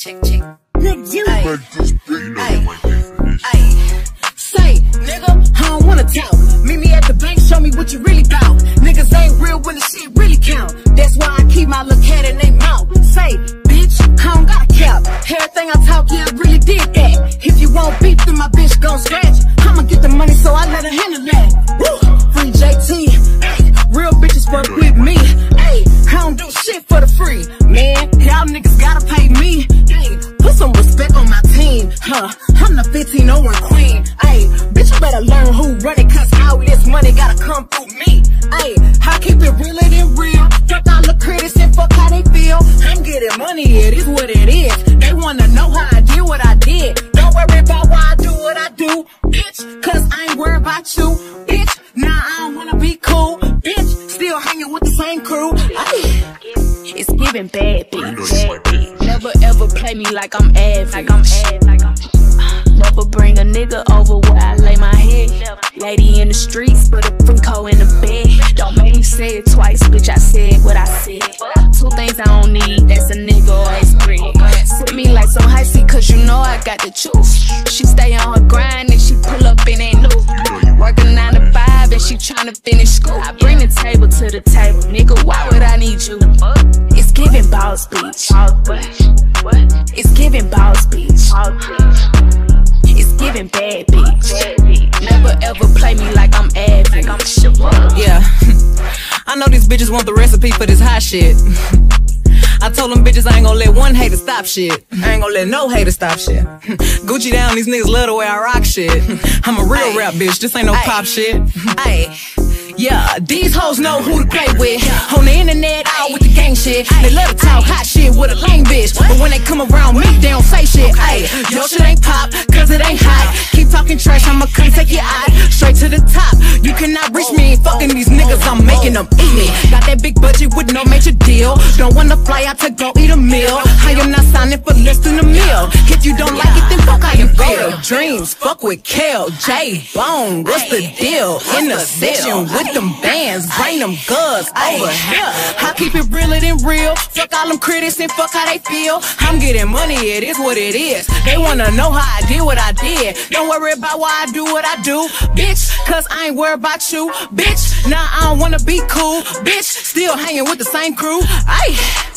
Chick. Nigga, you Ay. Say, nigga, I don't wanna talk. Meet me at the bank, show me what you really bout. Niggas ain't real when the shit really count. That's why I keep my little cat in they mouth. Say, bitch, I don't got a cap. Everything I talk, yeah, I really did that. If you want beef, then my bitch gon' scratch. I'ma get the money, so I let her handle that. Niggas gotta pay me. Ay, put some respect on my team. Huh, I'm the 1501 queen. Ay, bitch, you better learn who run it, cause all this money gotta come through me. Ay, I keep it realer than real. Fuck all the critics and fuck how they feel. I'm getting money, it is what it is. They wanna know how I did what I did. Don't worry about why I do what I do, bitch. Cause I ain't worried about you, bitch. Nah, I don't wanna be cool, bitch. Still hanging with the same crew. It's giving bad You know bitch. you might pay for this. Never ever play me like I'm average. Like I'm average. Like I'm Never bring a nigga over where I lay my head. Lady in the streets, put a Franco in the bed. Don't make me say it twice, bitch. I said what I said. Two things I don't need, that's a nigga or his bread. Sit me like some high seat, cause you know I got the juice. Finish school. I bring the table to the table, nigga. Why would I need you? It's giving boss beach. It's giving boss beach. It's giving bad bitch. Never ever play me like I'm average. Yeah. I know these bitches want the recipe for this hot shit. I told them bitches I ain't gonna let one hater stop shit. I ain't gonna let no hater stop shit. Gucci down, these niggas love the way I rock shit. I'm a real Ay. rap bitch, this ain't no Ay. pop shit. Ay. Yeah, these hoes know who to play with. On the internet, all with the gang shit. They love to talk hot shit with a lame bitch. But when they come around me, they don't say shit. Ayy, your shit ain't pop, cause it ain't hot. Keep talking trash, I'ma come take your eye straight to the top. You cannot reach me, fucking these niggas, I'm making them eat me. Got that big budget with no major deal. Don't wanna fly out to go eat a meal. I am not signing for less than a meal. If you don't like Dreams, fuck with Kel, J Bone, what's the deal? In the section with them bands, bring them guns over here. I keep it realer than real. Fuck all them critics and fuck how they feel. I'm getting money, it is what it is. They wanna know how I did what I did. Don't worry about why I do what I do, bitch. Cause I ain't worried about you, bitch. Nah, I don't wanna be cool, bitch. Still hanging with the same crew. Ayy.